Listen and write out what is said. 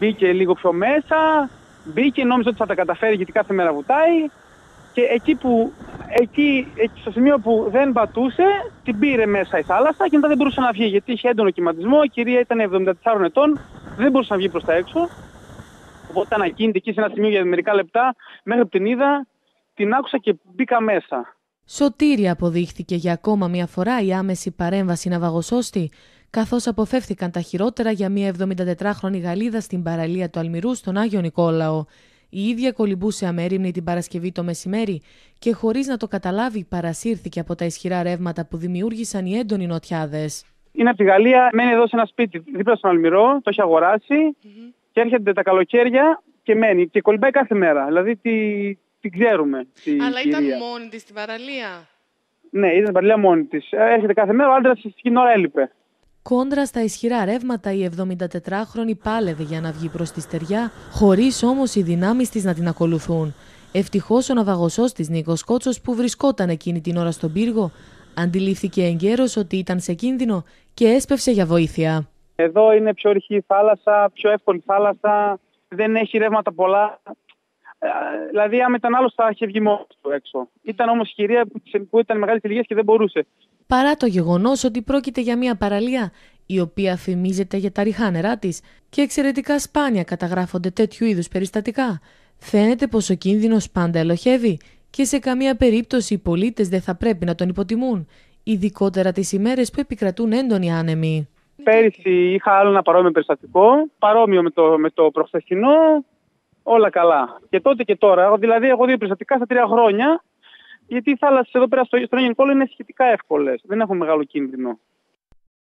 μπήκε λίγο πιο μέσα, μπήκε, νόμιζε ότι θα τα καταφέρει γιατί κάθε μέρα βουτάει. Και εκεί, που, εκεί, εκεί στο σημείο που δεν πατούσε, την πήρε μέσα η θάλασσα και μετά δεν μπορούσε να βγει γιατί είχε έντονο κυματισμό. Η κυρία ήταν 74 ετών, δεν μπορούσε να βγει προς τα έξω. Οπότε ήταν ακίνητη εκεί σε ένα σημείο για μερικά λεπτά, μέχρι που την είδα, την άκουσα και μπήκα μέσα. Σωτήρια αποδείχθηκε για ακόμα μια φορά η άμεση παρέμβαση ναυαγοσώστη, καθώς αποφεύθηκαν τα χειρότερα για μια 74χρονη Γαλλίδα στην παραλία του Αλμυρού στον Άγιο Νικόλαο. Η ίδια κολυμπούσε αμέριμνη την Παρασκευή το μεσημέρι και χωρίς να το καταλάβει παρασύρθηκε από τα ισχυρά ρεύματα που δημιούργησαν οι έντονοι νοτιάδες. Είναι από τη Γαλλία, μένει εδώ σε ένα σπίτι δίπλα στον Αλμυρό, το έχει αγοράσει και έρχεται τα καλοκαίρια και μένει και κολυμπάει κάθε μέρα. Δηλαδή τη, την ξέρουμε. Τη Αλλά κυρία. ήταν μόνη της στην παραλία; Ναι, ήταν στην παραλία μόνη της. Έρχεται κάθε μέρα, ο άντρας τη την ώρα έλειπε. Κόντρα στα ισχυρά ρεύματα, η 74χρονη πάλευε για να βγει προς τη στεριά, χωρίς όμως οι δυνάμεις της να την ακολουθούν. Ευτυχώς ο ναυαγωσός της Νίκος Κότσος, που βρισκόταν εκείνη την ώρα στον πύργο, αντιλήφθηκε εγκαίρως ότι ήταν σε κίνδυνο και έσπευσε για βοήθεια. Εδώ είναι πιο ρηχή η θάλασσα, πιο εύκολη θάλασσα, δεν έχει ρεύματα πολλά. Ε, Δηλαδή, άμα ήταν άλλος, θα είχε βγει μόνος του έξω. Ήταν όμως η κυρία που, που ήταν μεγάλης ηλικίας και δεν μπορούσε. Παρά το γεγονός ότι πρόκειται για μια παραλία η οποία φημίζεται για τα ριχά νερά της και εξαιρετικά σπάνια καταγράφονται τέτοιου είδους περιστατικά, φαίνεται πως ο κίνδυνος πάντα ελοχεύει και σε καμία περίπτωση οι πολίτες δεν θα πρέπει να τον υποτιμούν, ειδικότερα τις ημέρες που επικρατούν έντονοι άνεμοι. Πέρυσι είχα άλλο ένα παρόμοιο περιστατικό, παρόμοιο με το, με το προχθεσινό, όλα καλά. Και τότε και τώρα, εγώ, δηλαδή έχω δύο περιστατικά στα τρία χρόνια, γιατί οι θάλασσες εδώ πέρα στο, στο Νίκο είναι σχετικά εύκολες, δεν έχουν μεγάλο κίνδυνο.